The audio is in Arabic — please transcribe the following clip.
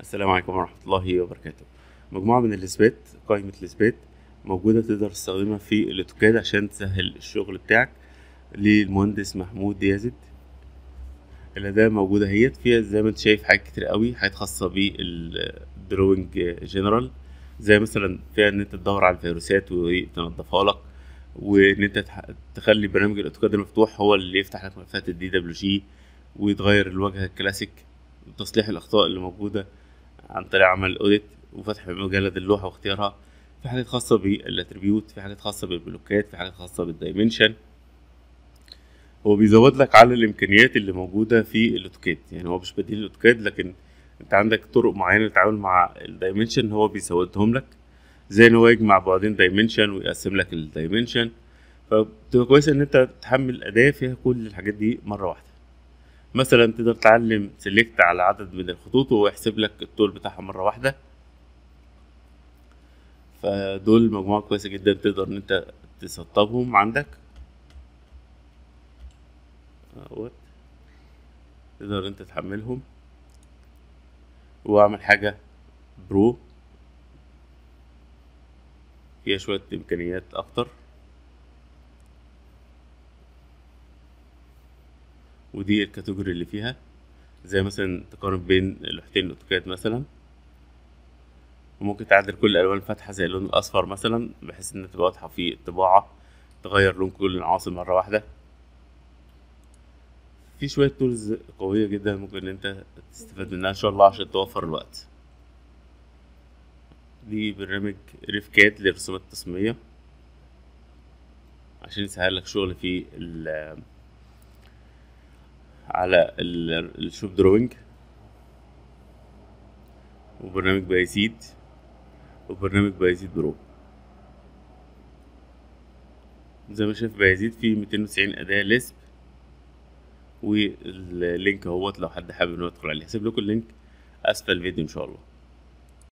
السلام عليكم ورحمة الله وبركاته. مجموعة من الليسبات قائمة الليسبات موجودة تقدر تستخدمها في الأوتوكاد عشان تسهل الشغل بتاعك للمهندس محمود يازيد. الأداة موجودة اهيت. فيها زي ما انت شايف حاجات كتير قوي حاجات خاصة بال drawing general زي مثلا فيها إن انت تدور على الفيروسات وتنضفها لك وإن انت تخلي برنامج الاوتوكاد المفتوح هو اللي يفتح لك ملفات ال DWG ويتغير الواجهة الكلاسيك وتصليح الأخطاء اللي موجودة عن طريق عمل audit وفتح مجلد اللوحة واختيارها. في حاجات خاصة بال attribute في حاجات خاصة بالبلوكات في حاجات خاصة بال dimension هو بيزود لك على الإمكانيات اللي موجودة في الأوتوكاد. يعني هو مش بديل الأوتوكاد لكن أنت عندك طرق معينة للتعامل مع ال dimension هو بيزودهم لك. زي إن هو يجمع بعدين dimension ويقسم لك ال dimension فبتبقى كويس إن أنت تحمل اداة فيها كل الحاجات دي مرة واحدة. مثلا تقدر تعلم select على عدد من الخطوط وهو يحسب لك الطول بتاعها مرة واحدة. فدول مجموعة كويسة جدا تقدر إن أنت تسطبهم عندك. تقدر أنت تحملهم. واعمل حاجة pro. فيها شوية إمكانيات أكتر. ودي ال category اللي فيها. زي مثلا تقارن بين لوحتين الاوتوكاد مثلا. وممكن تعدل كل الالوان فاتحه زي اللون الأصفر مثلا بحيث إنها تبقى واضحة في الطباعه تغير لون كل العناصر مرة واحدة. في شوية tools قوية جدا ممكن إن أنت تستفاد منها إن شاء الله عشان توفر الوقت. دي برنامج RefCAD للرسومات التصميمية. عشان يسهل لك شغل في على ال- ال shop drawing وبرنامج بايزيد وبرنامج بايزيد Pro زي ما شايف بايزيد فيه 290 أداة LISP. وال link اهوت لو حد حابب انه يدخل عليه. هسيب لكم ال link. أسفل الفيديو إن شاء الله.